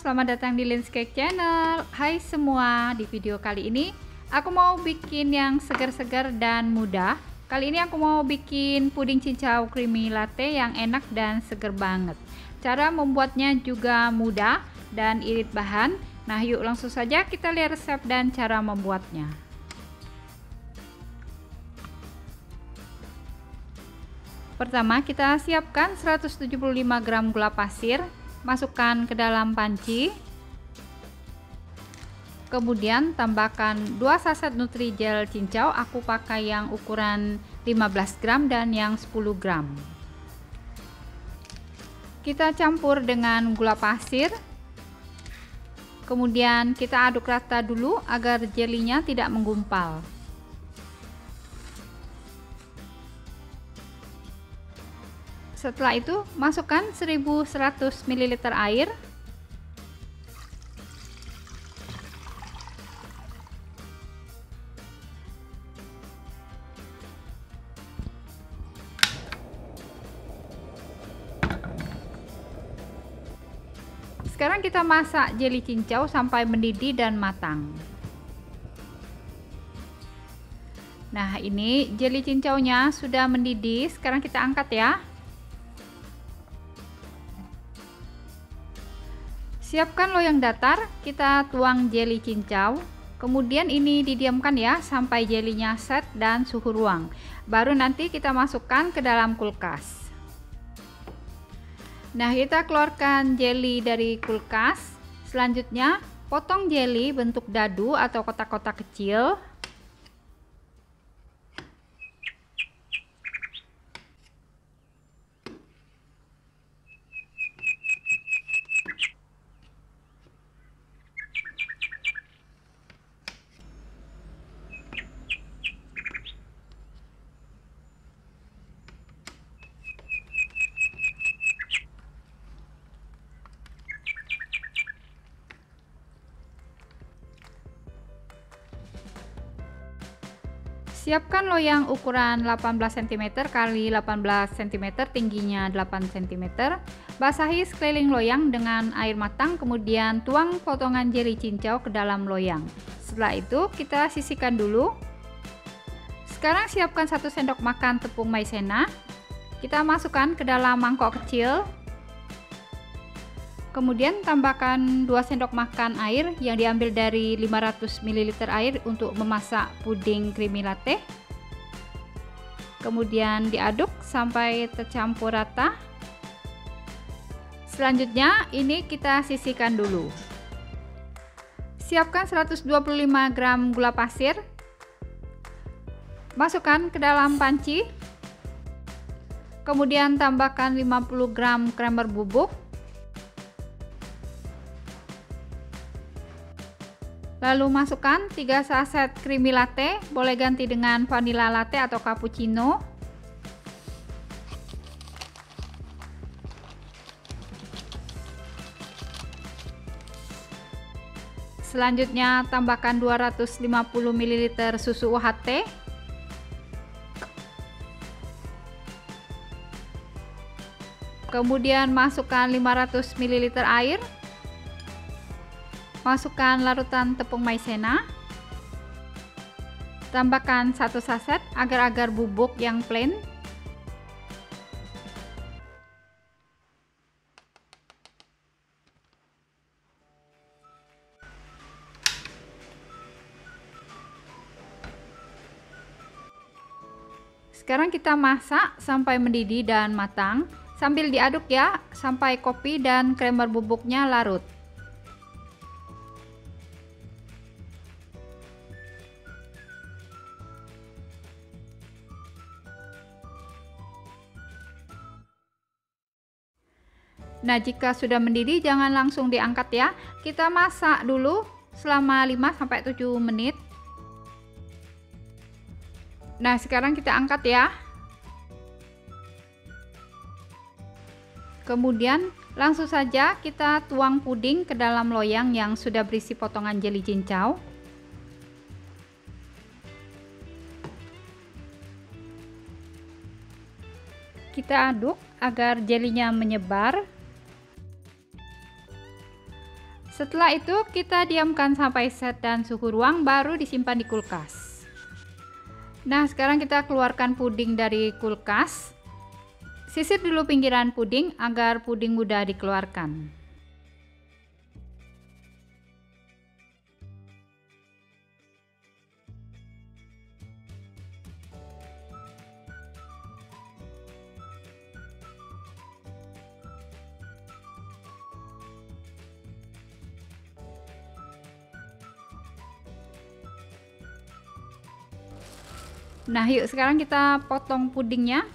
selamat datang di Landscape Channel. Hai semua, di video kali ini aku mau bikin yang segar-segar dan mudah. Kali ini aku mau bikin puding cincau creamy latte yang enak dan segar banget. Cara membuatnya juga mudah dan irit bahan. Nah yuk langsung saja kita lihat resep dan cara membuatnya. Pertama kita siapkan 175 gram gula pasir masukkan ke dalam panci. Kemudian tambahkan 2 saset Nutrijel cincau. Aku pakai yang ukuran 15 gram dan yang 10 gram. Kita campur dengan gula pasir. Kemudian kita aduk rata dulu agar jelinya tidak menggumpal Setelah itu, masukkan 1100 ml air. Sekarang kita masak jeli cincau sampai mendidih dan matang. Nah, ini jeli cincaunya sudah mendidih. Sekarang kita angkat ya. Siapkan loyang datar, kita tuang jelly cincau. Kemudian ini didiamkan ya sampai jelinya set dan suhu ruang. Baru nanti kita masukkan ke dalam kulkas. Nah, kita keluarkan jelly dari kulkas. Selanjutnya, potong jelly bentuk dadu atau kotak-kotak kecil. Siapkan loyang ukuran 18 cm x 18 cm tingginya 8 cm. Basahi sekeliling loyang dengan air matang kemudian tuang potongan jeli cincau ke dalam loyang. Setelah itu kita sisihkan dulu. Sekarang siapkan 1 sendok makan tepung maizena. Kita masukkan ke dalam mangkok kecil Kemudian tambahkan 2 sendok makan air yang diambil dari 500 ml air untuk memasak puding creamy latte. Kemudian diaduk sampai tercampur rata. Selanjutnya ini kita sisihkan dulu. Siapkan 125 gram gula pasir. Masukkan ke dalam panci. Kemudian tambahkan 50 gram creamer bubuk Lalu masukkan 3 saset creamy latte, boleh ganti dengan vanilla latte atau cappuccino. Selanjutnya tambahkan 250 ml susu UHT. Kemudian masukkan 500 ml air Masukkan larutan tepung maizena. Tambahkan satu saset agar-agar bubuk yang plain. Sekarang kita masak sampai mendidih dan matang sambil diaduk ya sampai kopi dan kremer bubuknya larut. Nah, jika sudah mendidih jangan langsung diangkat ya. Kita masak dulu selama 5 sampai 7 menit. Nah, sekarang kita angkat ya. Kemudian langsung saja kita tuang puding ke dalam loyang yang sudah berisi potongan jeli cincau. Kita aduk agar jelinya menyebar Setelah itu kita diamkan sampai set dan suhu ruang baru disimpan di kulkas. Nah, sekarang kita keluarkan puding dari kulkas. Sisir dulu pinggiran puding agar puding mudah dikeluarkan. Nah, yuk sekarang kita potong pudingnya.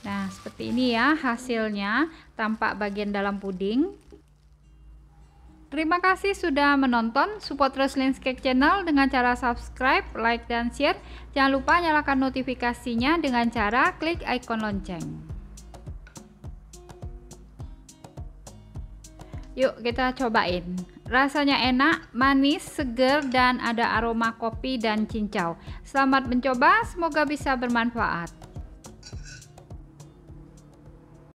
Nah, seperti ini ya hasilnya, tampak bagian dalam puding. Terima kasih sudah menonton. Support terus Landscape Channel dengan cara subscribe, like, dan share. Jangan lupa nyalakan notifikasinya dengan cara klik icon lonceng. Yuk kita cobain. Rasanya enak, manis, seger, dan ada aroma kopi dan cincau. Selamat mencoba, semoga bisa bermanfaat.